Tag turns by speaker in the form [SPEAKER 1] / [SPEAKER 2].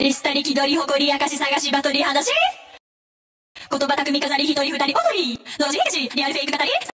[SPEAKER 1] リスタリ気取り誇り明かし探しバトり話言葉巧み飾り一人二人踊り同時ジリアルフェイク語り